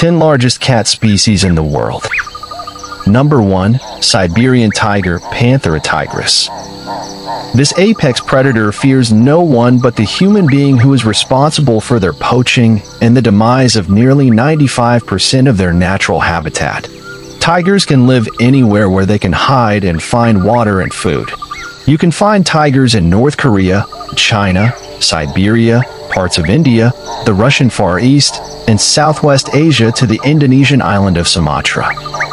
10 largest cat species in the world. Number 1. Siberian Tiger Panthera tigris. This apex predator fears no one but the human being who is responsible for their poaching and the demise of nearly 95% of their natural habitat. Tigers can live anywhere where they can hide and find water and food. You can find tigers in North Korea, China, Siberia, parts of India, the Russian Far East, and Southwest Asia to the Indonesian island of Sumatra.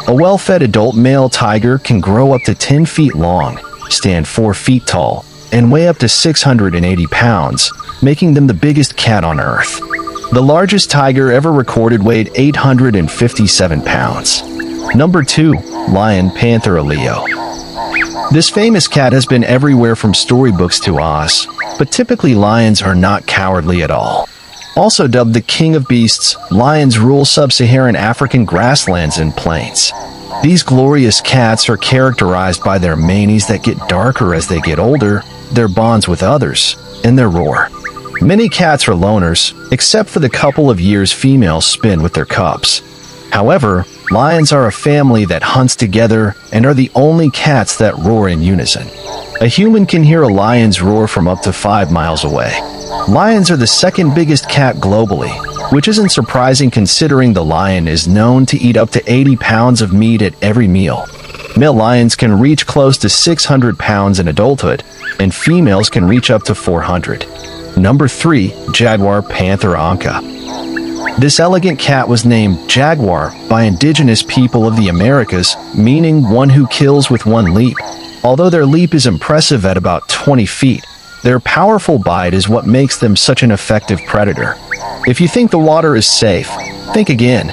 A well-fed adult male tiger can grow up to 10 feet long, stand 4 feet tall, and weigh up to 680 pounds, making them the biggest cat on Earth. The largest tiger ever recorded weighed 857 pounds. Number 2. Lion Panthera leo. This famous cat has been everywhere from storybooks to Oz, but typically lions are not cowardly at all. Also dubbed the king of beasts, lions rule sub-Saharan African grasslands and plains. These glorious cats are characterized by their manes that get darker as they get older, their bonds with others, and their roar. Many cats are loners, except for the couple of years females spend with their cubs. However, lions are a family that hunts together and are the only cats that roar in unison. A human can hear a lion's roar from up to 5 miles away. Lions are the second biggest cat globally, which isn't surprising considering the lion is known to eat up to 80 pounds of meat at every meal. Male lions can reach close to 600 pounds in adulthood, and females can reach up to 400. Number 3. Jaguar Panthera onca. This elegant cat was named Jaguar by indigenous people of the Americas, meaning one who kills with one leap. Although their leap is impressive at about 20 feet, their powerful bite is what makes them such an effective predator. If you think the water is safe, think again.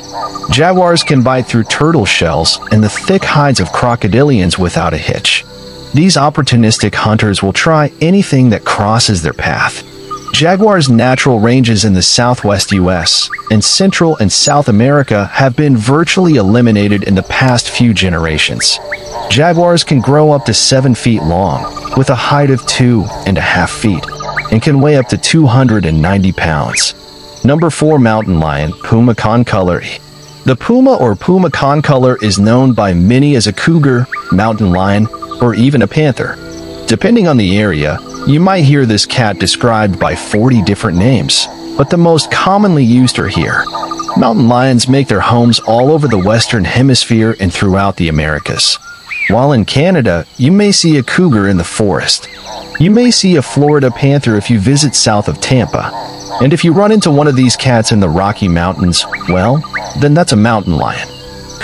Jaguars can bite through turtle shells and the thick hides of crocodilians without a hitch. These opportunistic hunters will try anything that crosses their path. Jaguars' natural ranges in the southwest U.S. and Central and South America have been virtually eliminated in the past few generations. Jaguars can grow up to 7 feet long, with a height of 2.5 feet, and can weigh up to 290 pounds. Number 4 Mountain Lion, Puma concolor. The puma or puma concolor is known by many as a cougar, mountain lion, or even a panther. Depending on the area, you might hear this cat described by 40 different names, but the most commonly used are here. Mountain lions make their homes all over the Western Hemisphere and throughout the Americas. While in Canada, you may see a cougar in the forest. You may see a Florida panther if you visit south of Tampa. And if you run into one of these cats in the Rocky Mountains, well, then that's a mountain lion.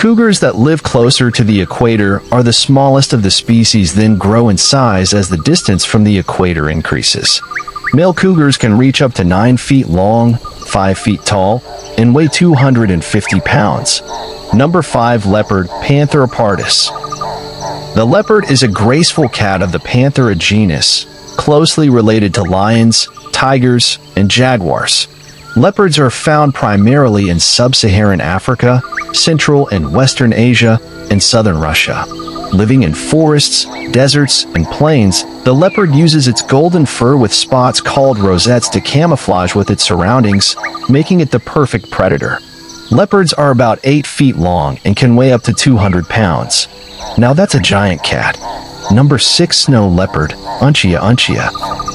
Cougars that live closer to the equator are the smallest of the species then grow in size as the distance from the equator increases. Male cougars can reach up to 9 feet long, 5 feet tall, and weigh 250 pounds. Number 5 Leopard Panthera pardus. The leopard is a graceful cat of the Panthera genus, closely related to lions, tigers, and jaguars. Leopards are found primarily in sub-Saharan Africa, Central and Western Asia, and southern Russia. Living in forests, deserts, and plains, the leopard uses its golden fur with spots called rosettes to camouflage with its surroundings, making it the perfect predator. Leopards are about 8 feet long and can weigh up to 200 pounds. Now that's a giant cat. Number 6 Snow Leopard, Uncia uncia.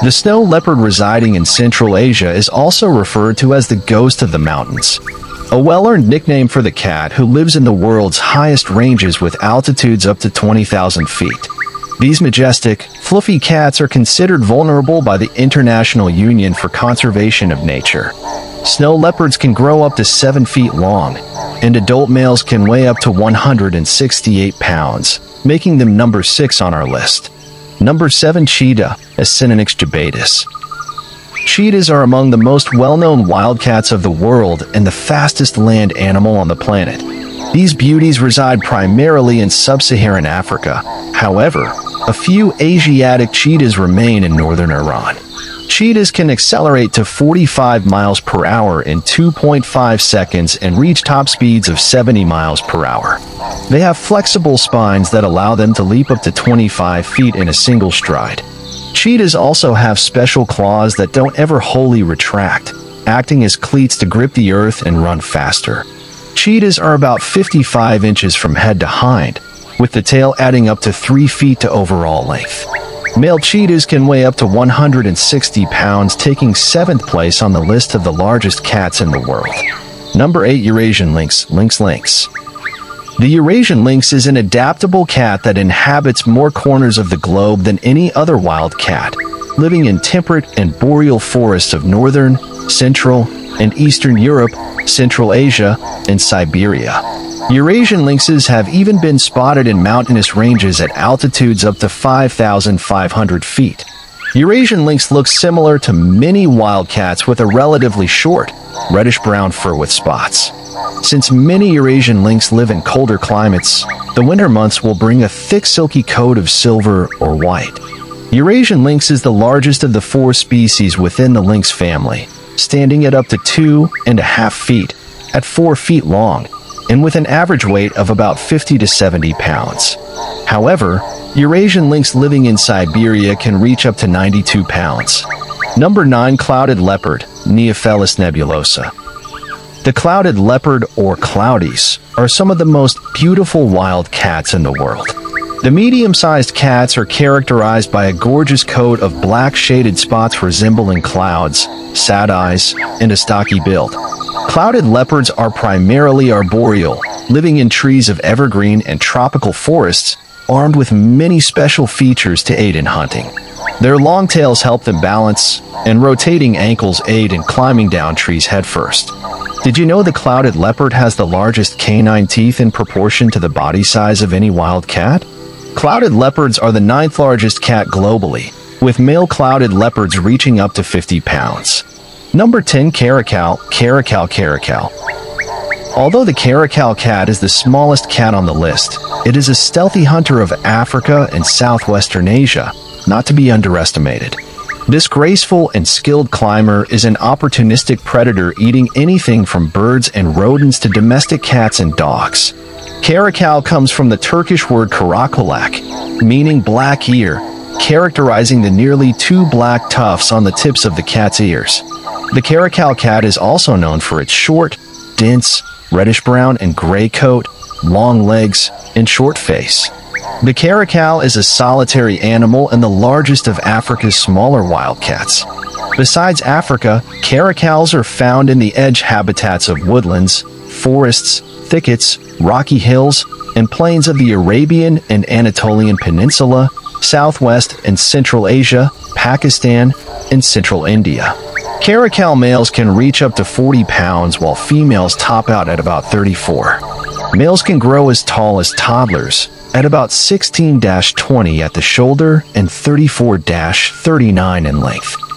The snow leopard residing in Central Asia is also referred to as the ghost of the mountains. A well-earned nickname for the cat who lives in the world's highest ranges with altitudes up to 20,000 feet. These majestic, fluffy cats are considered vulnerable by the International Union for Conservation of Nature. Snow leopards can grow up to 7 feet long, and adult males can weigh up to 168 pounds, making them number 6 on our list. Number 7 Cheetah, Acinonyx jubatus. Cheetahs are among the most well-known wildcats of the world and the fastest land animal on the planet. These beauties reside primarily in sub-Saharan Africa. However, a few Asiatic cheetahs remain in northern Iran. Cheetahs can accelerate to 45 miles per hour in 2.5 seconds and reach top speeds of 70 miles per hour. They have flexible spines that allow them to leap up to 25 feet in a single stride. Cheetahs also have special claws that don't ever wholly retract, acting as cleats to grip the earth and run faster. Cheetahs are about 55 inches from head to hind, with the tail adding up to 3 feet to overall length. Male cheetahs can weigh up to 160 pounds, taking 7th place on the list of the largest cats in the world. Number 8 Eurasian Lynx, Lynx Lynx. The Eurasian lynx is an adaptable cat that inhabits more corners of the globe than any other wild cat, living in temperate and boreal forests of northern, central, and eastern Europe, Central Asia, and Siberia. Eurasian lynxes have even been spotted in mountainous ranges at altitudes up to 5,500 feet. Eurasian lynx looks similar to many wildcats with a relatively short, reddish-brown fur with spots. Since many Eurasian lynx live in colder climates, the winter months will bring a thick silky coat of silver or white. Eurasian lynx is the largest of the four species within the lynx family, standing at up to two and a half feet, at four feet long, and with an average weight of about 50 to 70 pounds. However, Eurasian lynx living in Siberia can reach up to 92 pounds. Number 9 Clouded Leopard, Neofelis nebulosa. The clouded leopard or cloudies are some of the most beautiful wild cats in the world. The medium-sized cats are characterized by a gorgeous coat of black shaded spots resembling clouds, sad eyes, and a stocky build. Clouded leopards are primarily arboreal, living in trees of evergreen and tropical forests, armed with many special features to aid in hunting. Their long tails help them balance, and rotating ankles aid in climbing down trees headfirst. Did you know the clouded leopard has the largest canine teeth in proportion to the body size of any wild cat? Clouded leopards are the ninth largest cat globally, with male clouded leopards reaching up to 50 pounds. Number 10 Caracal, Caracal Caracal. Although the Caracal cat is the smallest cat on the list, it is a stealthy hunter of Africa and southwestern Asia, not to be underestimated. This graceful and skilled climber is an opportunistic predator eating anything from birds and rodents to domestic cats and dogs. Caracal comes from the Turkish word karakulak, meaning black ear, characterizing the nearly two black tufts on the tips of the cat's ears. The Caracal cat is also known for its short, dense, reddish-brown and gray coat, long legs, and short face. The caracal is a solitary animal and the largest of Africa's smaller wildcats. Besides Africa, caracals are found in the edge habitats of woodlands, forests, thickets, rocky hills, and plains of the Arabian and Anatolian Peninsula, Southwest and Central Asia, Pakistan, and Central India. Caracal males can reach up to 40 pounds while females top out at about 34. Males can grow as tall as toddlers, at about 16-20 at the shoulder and 34-39 in length.